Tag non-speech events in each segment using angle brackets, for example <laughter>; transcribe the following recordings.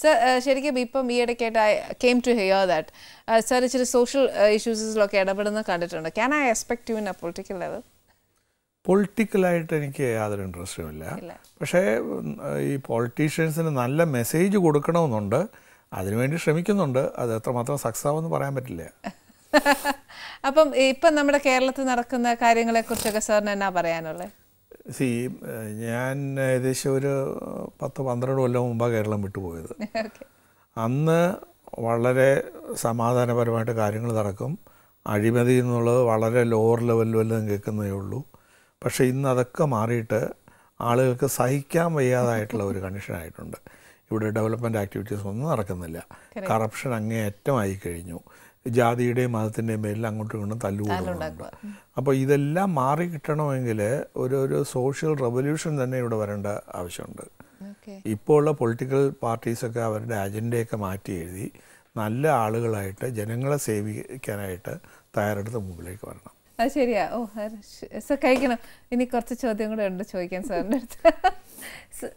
Sir ശരിക്കും ഇപ്പം ഈ ഇടയ്ക്കായിട്ട് I came to hear that sir ഇച്ചിരി സോഷ്യൽ ഇഷ്യൂസിലൊക്കെ ഇടപെടുന്ന കണ്ടിട്ടുണ്ട്. Can I expect you in a political level പൊളിറ്റിക്കലായിട്ട് എനിക്ക് യാതൊരു ഇൻട്രസ്റ്റും ഇല്ല. ഇല്ല. പക്ഷേ ഈ പൊളിറ്റീഷ്യൻസിന് നല്ല മെസ്സേജ് കൊടുക്കണമെന്നുണ്ട്. അതിനുവേണ്ടി ശ്രമിക്കുന്നുണ്ട്. അത് എത്രമാത്രം സക്സസ് ആവുമെന്ന് പറയാൻ പറ്റില്ല. <laughs> അപ്പം ഇപ്പം നമ്മുടെ കേരളത്തിൽ നടക്കുന്ന കാര്യങ്ങളെക്കുറിച്ചൊക്കെ സാറിന് എന്നാ പറയാനുള്ളത് സി ഞാൻ ഏകദേശം ഒരു പത്ത് പന്ത്രണ്ട് കൊല്ലം മുമ്പാണ് കേരളം വിട്ടുപോയത്. <laughs> അന്ന് വളരെ സമാധാനപരമായിട്ട് കാര്യങ്ങൾ നടക്കും. അഴിമതി എന്നുള്ളത് വളരെ ലോവർ ലെവലിൽ വല്ലതും കേൾക്കുന്നതേ ഉള്ളൂ. പക്ഷേ ഇന്ന് അതൊക്കെ മാറിയിട്ട് ആളുകൾക്ക് സഹിക്കാൻ വയ്യാതായിട്ടുള്ള ഒരു കണ്ടീഷനായിട്ടുണ്ട് ഇവിടെ ഡെവലപ്മെന്റ് ആക്ടിവിറ്റീസ് ഒന്നും നടക്കുന്നില്ല. കറപ്ഷൻ അങ്ങേയറ്റമായി കഴിഞ്ഞു ജാതിയുടെയും മതത്തിന്റെയും പേരിൽ അങ്ങോട്ടും ഇങ്ങോട്ടും തല്ലുകൂടുന്നുണ്ട്. അപ്പോൾ ഇതെല്ലാം മാറി കിട്ടണമെങ്കിൽ ഒരു ഒരു സോഷ്യൽ റെവല്യൂഷൻ തന്നെ ഇവിടെ വരേണ്ട ആവശ്യമുണ്ട്. ഇപ്പോൾ ഉള്ള പൊളിറ്റിക്കൽ പാർട്ടീസൊക്കെ അവരുടെ അജണ്ടയൊക്കെ മാറ്റി എഴുതി നല്ല ആളുകളായിട്ട് ജനങ്ങളെ സേവിക്കാനായിട്ട് തയ്യാറെടുത്ത് മുമ്പിലേക്ക് വരണം. അത് ശരിയാ. ഓ സർ കഴിക്കണം. ഇനി കുറച്ച് ചോദ്യം കൂടെ ഉണ്ട് ചോദിക്കാൻ സാറിന്റെ അടുത്ത്.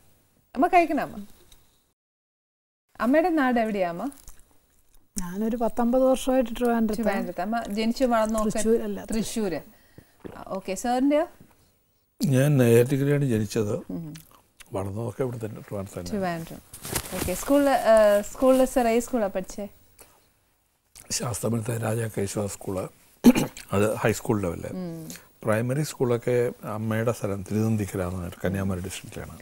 അമ്മ കഴിക്കണം അമ്മ? അമ്മയുടെ നാട് എവിടെയാ അമ്മ? ഞാനൊരു പത്തൊമ്പത് വർഷമായിട്ട് ട്രിവാൻഡ്രത്ത്. അമ്മ ജനിച്ചു തൃശ്ശൂര് ഓക്കെ. സാറിന്റെയോ ഞാൻ നേരത്തിലാണ് ജനിച്ചത്. വളർന്നതൊക്കെ ഇവിടെ തന്നെ ട്രിവാൻഡ്രം തന്നെ. ട്രിവാൻഡ്രം. ഓക്കെ. സ്കൂളിൽ സ്കൂളിൽ സാർ ഏത് സ്കൂളാണ് പഠിച്ചേ? ശാസ്ത്രമത്തെ രാജാ കേശവ സ്കൂൾ. അത് ഹൈസ്കൂൾ ലെവലിൽ പ്രൈമറി സ്കൂളൊക്കെ അമ്മയുടെ സ്ഥലം തിരുവനന്തപുരം എന്ന് പറഞ്ഞിട്ട് കന്യാകുമാരി ഡിസ്ട്രിക്റ്റിലാണ്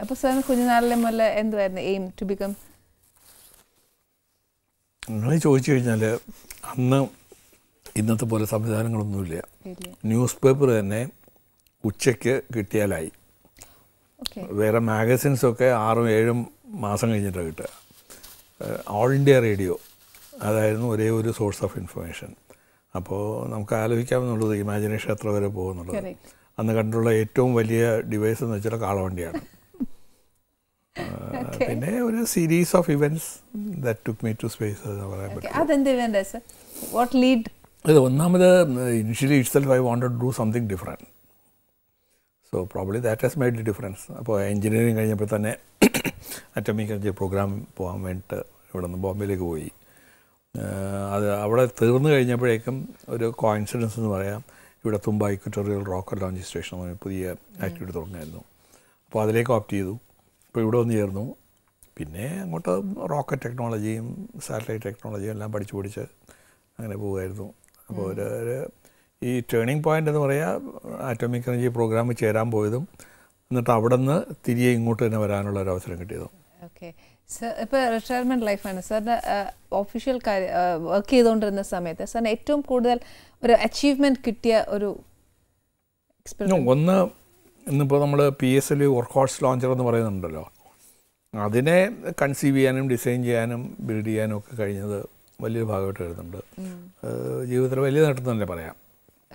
അപ്പോൾ സാറിന് കുഞ്ഞുനാളിലെ മുതൽ എന്തുവായിരുന്നു? എയിം ടു ബിക്കം നിങ്ങൾ ചോദിച്ചു കഴിഞ്ഞാൽ അന്ന് ഇന്നത്തെ പോലെ സംവിധാനങ്ങളൊന്നുമില്ല. ന്യൂസ് പേപ്പർ തന്നെ ഉച്ചയ്ക്ക് കിട്ടിയാലായി. വേറെ മാഗസിൻസൊക്കെ ആറും ഏഴും മാസം കഴിഞ്ഞിട്ടാണ് കിട്ടുക. ഓൾ ഇന്ത്യ റേഡിയോ അതായിരുന്നു ഒരേ ഒരു സോഴ്സ് ഓഫ് ഇൻഫർമേഷൻ അപ്പോൾ നമുക്ക് ആലോചിക്കാമെന്നുള്ളത് ഇമാജിനേഷൻ എത്ര വരെ പോകുന്നുള്ളത്. അന്ന് കണ്ടുള്ള ഏറ്റവും വലിയ ഡിവൈസ് എന്ന് വെച്ചാൽ കാളവണ്ടിയാണ്. പിന്നെ ഒരു series of events that took me to space എന്ന് പറയാൻ പറ്റും വാട്ട് ലീഡ് ഇത് ഒന്നാമത് initially itself I wanted do something different so probably that has made difference അപ്പോൾ എഞ്ചിനീയറിങ് കഴിഞ്ഞപ്പോൾ തന്നെ അറ്റോമിക് എനർജി പ്രോഗ്രാം പോകാൻ വേണ്ടിയിട്ട് ഇവിടെ നിന്ന് ബോംബെയിലേക്ക് പോയി. അത് അവിടെ തീർന്നു കഴിഞ്ഞപ്പോഴേക്കും ഒരു കോയിൻസിഡൻസ് എന്ന് പറയാം. ഇവിടെ Thumba equatorial rocket launch station പുതിയ ആക്ടിവിറ്റി തുടങ്ങായിരുന്നു. അപ്പോൾ അതിലേക്ക് ഓപ്റ്റ് ചെയ്തു. അപ്പോൾ ഇവിടെ വന്ന് ചേർന്നു. പിന്നെ അങ്ങോട്ട് റോക്കറ്റ് ടെക്നോളജിയും സാറ്റലൈറ്റ് ടെക്നോളജിയും എല്ലാം പഠിച്ചു പഠിച്ച് അങ്ങനെ പോവുമായിരുന്നു അപ്പോൾ ഒരു ഈ ടേണിംഗ് പോയിന്റ് എന്ന് പറയുക ആറ്റോമിക് എനർജി പ്രോഗ്രാമിൽ ചേരാൻ പോയതും എന്നിട്ട് അവിടെ നിന്ന് തിരികെ ഇങ്ങോട്ട് തന്നെ വരാനുള്ള ഒരു അവസരം കിട്ടിയതും. ഓക്കെ. സർ ഇപ്പോൾ റിട്ടയർമെന്റ് ലൈഫാണ്. സാറിന്റെ ഒഫീഷ്യൽ കാര്യം വർക്ക് ചെയ്തുകൊണ്ടിരുന്ന സമയത്ത് സാറിന് ഏറ്റവും കൂടുതൽ ഒരു അച്ചീവ്മെന്റ് കിട്ടിയ ഒരു ഒന്ന് ഇന്നിപ്പോൾ നമ്മൾ P S L workhorse launcher എന്ന് പറയുന്നുണ്ടല്ലോ. അതിനെ കൺസീവ് ചെയ്യാനും ഡിസൈൻ ചെയ്യാനും ബിൽഡ് ചെയ്യാനും ഒക്കെ കഴിഞ്ഞത് വലിയൊരു ഭാഗമായിട്ട് വരുന്നുണ്ട്. ജീവിതത്തിൽ വലിയ നേട്ടം തന്നെ പറയാം.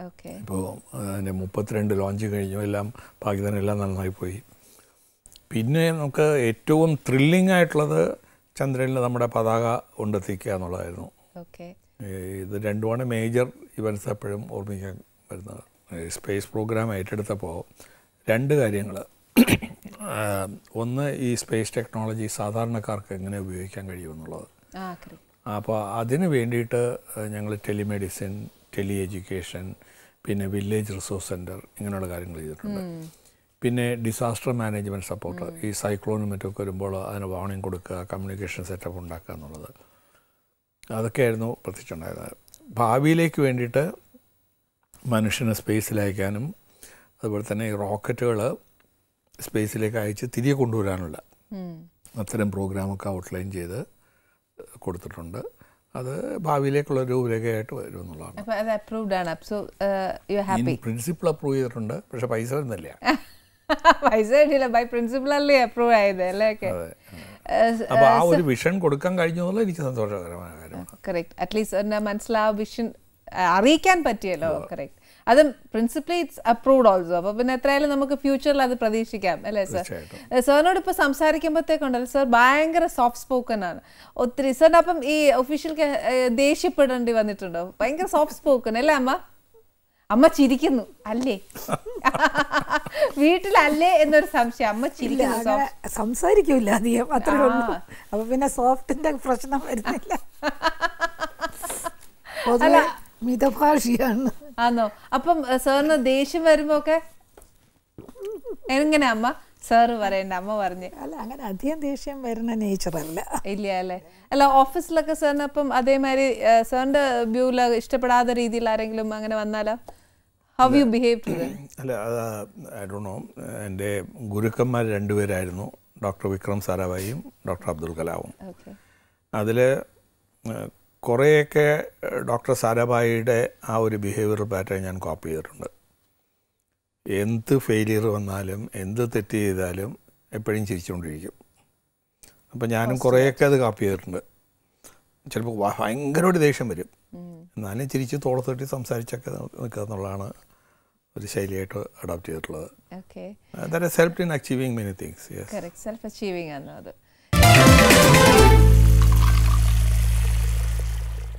ഓക്കെ. ഇപ്പോൾ അതിന്റെ മുപ്പത്തിരണ്ട് ലോഞ്ച് കഴിഞ്ഞു. എല്ലാം എല്ലാം നന്നായി പോയി. പിന്നെ നമുക്ക് ഏറ്റവും ത്രില്ലിംഗ് ആയിട്ടുള്ളത് ചന്ദ്രനിൽ നമ്മുടെ പതാക കൊണ്ടെത്തിക്കുക എന്നുള്ളതായിരുന്നു. ഇത് രണ്ടുമാണ് മേജർ ഇവൻസ് എപ്പോഴും ഓർമ്മിക്കാൻ വരുന്നത്. സ്പേസ് പ്രോഗ്രാം ഏറ്റെടുത്തപ്പോൾ രണ്ട് കാര്യങ്ങൾ ഒന്ന് ഈ സ്പേസ് ടെക്നോളജി സാധാരണക്കാർക്ക് എങ്ങനെ ഉപയോഗിക്കാൻ കഴിയുമെന്നുള്ളത്. അപ്പോൾ അതിന് വേണ്ടിയിട്ട് ഞങ്ങൾ ടെലിമെഡിസിൻ ടെലി എഡ്യൂക്കേഷൻ പിന്നെ വില്ലേജ് റിസോഴ്സ് സെന്റർ ഇങ്ങനെയുള്ള കാര്യങ്ങൾ ചെയ്തിട്ടുണ്ട്. പിന്നെ ഡിസാസ്റ്റർ മാനേജ്മെന്റ് സപ്പോർട്ട് ഈ സൈക്ലോണും മറ്റൊക്കെ വരുമ്പോൾ അതിന് വാണിംഗ് കൊടുക്കുക കമ്മ്യൂണിക്കേഷൻ സെറ്റപ്പ് ഉണ്ടാക്കുക എന്നുള്ളത്. അതൊക്കെയായിരുന്നു പ്രത്യേകിച്ചുണ്ടായിരുന്നത് ഭാവിയിലേക്ക് വേണ്ടിയിട്ട് മനുഷ്യനെ സ്പേസിൽ അയക്കാനും അതുപോലെ തന്നെ ഈ റോക്കറ്റുകൾ സ്പേസിലേക്ക് അയച്ച് തിരികെ കൊണ്ടുവരാനുള്ള അത്തരം പ്രോഗ്രാമൊക്കെ ഔട്ട്ലൈൻ ചെയ്ത് കൊടുത്തിട്ടുണ്ട്. അത് ഭാവിയിലേക്കുള്ള രൂപരേഖയായിട്ട് വരും എന്നുള്ളതാണ് പ്രിൻസിപ്പിൾ അപ്രൂവ് ചെയ്തിട്ടുണ്ട്. പക്ഷെ പൈസ വരുന്നില്ല <laughs> പൈസ കിട്ടിയില്ല ബൈ പ്രിൻസിപ്പൽ അല്ലേ അപ്രൂവ് ആയത്? അല്ലേ? അപ്പൊ അപ്പോൾ ആ ഒരു വിഷൻ കൊടുക്കാൻ കഴിഞ്ഞു എന്നുള്ളത് എനിക്ക് സന്തോഷകരമായ കാര്യമാണ്. കറക്റ്റ് അറ്റ്ലീസ്റ്റ് മനസ്സിൽ വിഷൻ അറിയിക്കാൻ പറ്റിയല്ലോ. കറക്റ്റ് അത് പ്രിൻസിപ്പലി ഇറ്റ്സ് അപ്രൂവ്ഡ് ഓൾസോ അപ്പോൾ പിന്നെ എത്രയായാലും നമുക്ക് ഫ്യൂച്ചറിൽ അത് പ്രതീക്ഷിക്കാം അല്ലേ സർ സാറിനോട് ഇപ്പോൾ സംസാരിക്കുമ്പോഴത്തേക്കുണ്ടല്ലോ സാർ ഭയങ്കര സോഫ്റ്റ് സ്പോക്കൺ ആണ്. ഒത്തിരി സാറിന് അപ്പം ഈ ഒഫീഷ്യൽ ദേഷ്യപ്പെടേണ്ടി വന്നിട്ടുണ്ടോ? ഭയങ്കര സോഫ്റ്റ് സ്പോക്കൺ അല്ലേ അമ്മ? അമ്മ ചിരിക്കുന്നു. അല്ലേ? <laughs> വീട്ടിലല്ലേ എന്നൊരു സംശയം. അമ്മ ചിരിക്കുന്നു സംസാരിക്കൂല അധികം അത്രേ ഉള്ളൂ. അപ്പൊ പിന്നെ സോഫ്റ്റിന്റെ പ്രശ്നം വരുന്നില്ല. <laughs> മിതഭാഷിയാണ്. ആണോ അപ്പം സാറിന് ദേഷ്യം വരുമ്പോ ഒക്കെ എങ്ങനെ അമ്മ? സാറ് പറയണ്ട അമ്മ പറഞ്ഞു. അല്ല അങ്ങനെ അധികം ദേഷ്യം വരുന്ന നേച്ചർ അല്ല. ഇല്ല അല്ലേ? അല്ല ഓഫീസിലൊക്കെ സാറിന് അപ്പം അതേമാതിരി സാറിന്റെ വ്യൂല ഇഷ്ടപ്പെടാത്ത രീതിയിൽ ആരെങ്കിലും അങ്ങനെ വന്നാലോ? ഹൗ യു ബിഹേവ് ടു അല്ല നോ എന്റെ ഗുരുക്കന്മാർ രണ്ടുപേരായിരുന്നു. ഡോക്ടർ വിക്രം സാരാഭായിയും ഡോക്ടർ അബ്ദുൽ കലാമും. ഓക്കെ അതിൽ കുറേയൊക്കെ ഡോക്ടർ സാരാഭായിയുടെ ആ ഒരു ബിഹേവിയർ പാറ്റേൺ ഞാൻ കോപ്പി ചെയ്തിട്ടുണ്ട്. എന്ത് ഫെയിലിയർ വന്നാലും എന്ത് തെറ്റ് ചെയ്താലും എപ്പോഴും ചിരിച്ചുകൊണ്ടിരിക്കും. അപ്പം ഞാനും കുറേയൊക്കെ അത് കോപ്പി ചെയ്തിട്ടുണ്ട്. ചിലപ്പോൾ ഭയങ്കര ഭയങ്കരമായിട്ട് ദേഷ്യം വരും. എന്നാലും ചിരിച്ച് തോളത്തൊട്ടി സംസാരിച്ചൊക്കെ നിൽക്കുക എന്നുള്ളതാണ് ഒരു ശൈലിയായിട്ട് അഡോപ്റ്റ് ചെയ്തിട്ടുള്ളത്. Okay that has helped in achieving many things yes self achieving ആണ് അത്.